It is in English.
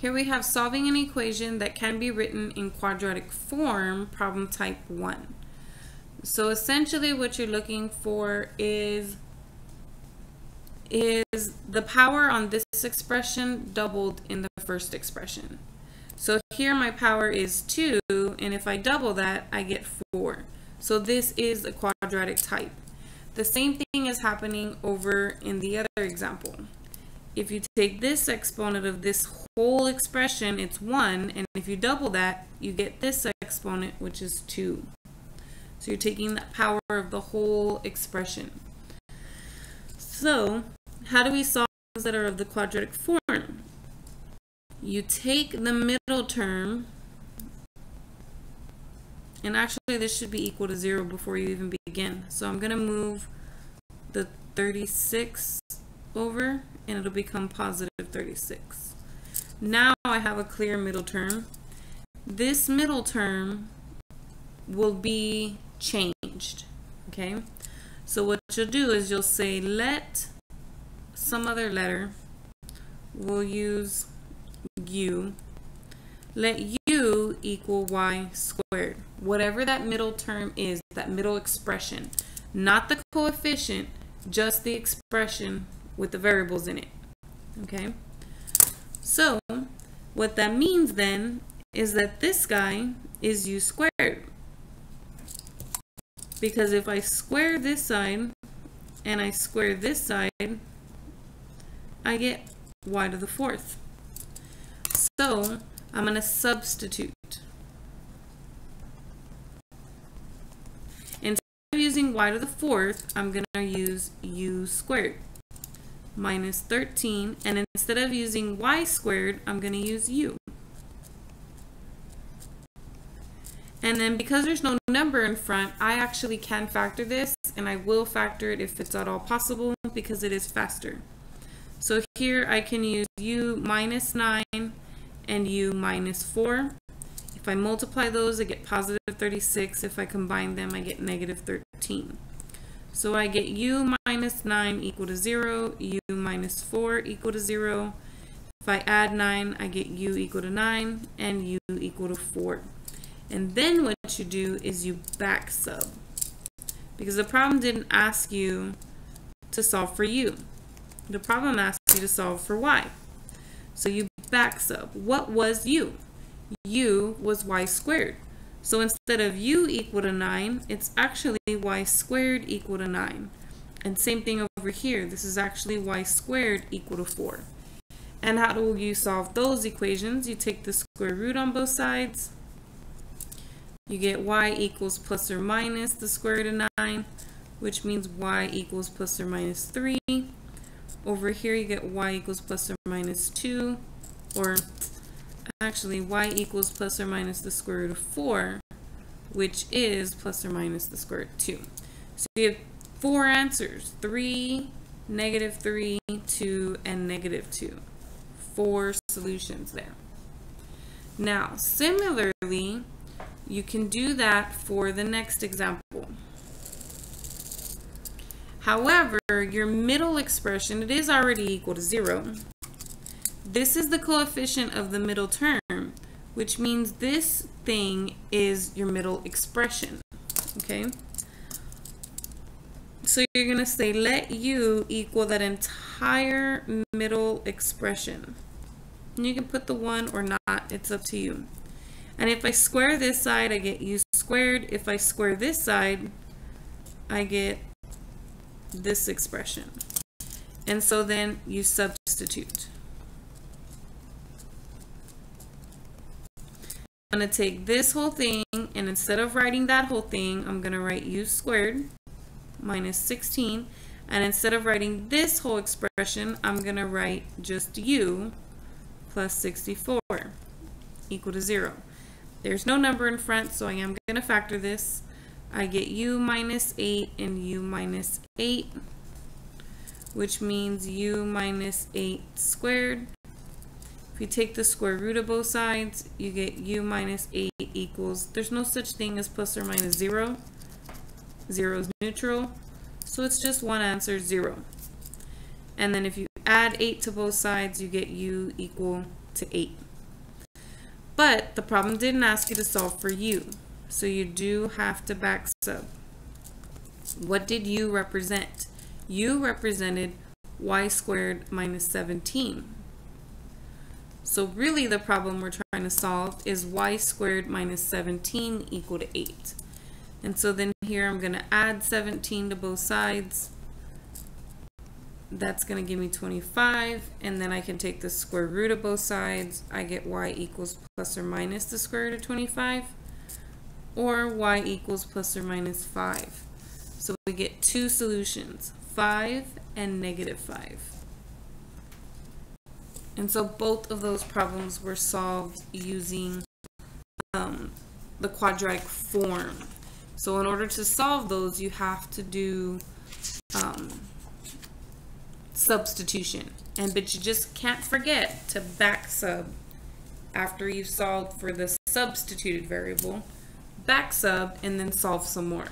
Here we have solving an equation that can be written in quadratic form, problem type 1. So essentially what you're looking for is, is the power on this expression doubled in the first expression. So here my power is 2, and if I double that, I get 4. So this is a quadratic type. The same thing is happening over in the other example if you take this exponent of this whole expression, it's 1, and if you double that, you get this exponent, which is 2. So you're taking the power of the whole expression. So, how do we solve things that are of the quadratic form? You take the middle term, and actually this should be equal to 0 before you even begin. So I'm going to move the 36 over and it'll become positive 36. Now I have a clear middle term. This middle term will be changed, okay? So what you'll do is you'll say let some other letter, we'll use u, let u equal y squared. Whatever that middle term is, that middle expression, not the coefficient, just the expression with the variables in it. Okay? So, what that means then is that this guy is u squared. Because if I square this side and I square this side, I get y to the fourth. So, I'm going to substitute. Instead of using y to the fourth, I'm going to use u squared minus 13 and instead of using y squared I'm going to use u. And then because there's no number in front, I actually can factor this, and I will factor it if it's at all possible because it is faster. So here I can use u minus 9 and u minus 4. If I multiply those, I get positive 36. If I combine them, I get negative 13. So I get u minus 9 equal to 0, u minus 4 equal to 0. If I add 9, I get u equal to 9 and u equal to 4. And then what you do is you back sub. Because the problem didn't ask you to solve for u. The problem asked you to solve for y. So you back sub. What was u? u was y squared. So instead of u equal to 9, it's actually y squared equal to 9. And same thing over here. This is actually y squared equal to 4. And how do you solve those equations? You take the square root on both sides. You get y equals plus or minus the square root of 9, which means y equals plus or minus 3. Over here you get y equals plus or minus 2, or actually y equals plus or minus the square root of 4, which is plus or minus the square root of 2. So you have four answers, 3, negative 3, 2, and negative 2. Four solutions there. Now, similarly, you can do that for the next example. However, your middle expression, it is already equal to 0. This is the coefficient of the middle term, which means this thing is your middle expression, okay? So you're going to say let u equal that entire middle expression. And you can put the 1 or not, it's up to you. And if I square this side, I get u squared. If I square this side, I get this expression. And so then you substitute. I'm going to take this whole thing and instead of writing that whole thing, I'm going to write u squared minus 16. And instead of writing this whole expression, I'm going to write just u plus 64 equal to 0. There's no number in front, so I am going to factor this. I get u minus 8 and u minus 8, which means u minus 8 squared if you take the square root of both sides, you get u minus 8 equals, there's no such thing as plus or minus 0. 0 is neutral, so it's just one answer, 0. And then if you add 8 to both sides, you get u equal to 8. But the problem didn't ask you to solve for u. So you do have to back sub. What did u represent? u represented y squared minus 17. So really the problem we're trying to solve is y squared minus 17 equal to 8. And so then here I'm going to add 17 to both sides. That's going to give me 25. And then I can take the square root of both sides. I get y equals plus or minus the square root of 25. Or y equals plus or minus 5. So we get two solutions, 5 and negative 5. And so both of those problems were solved using um, the quadratic form. So in order to solve those, you have to do um, substitution. And but you just can't forget to back sub after you've solved for the substituted variable, back sub, and then solve some more.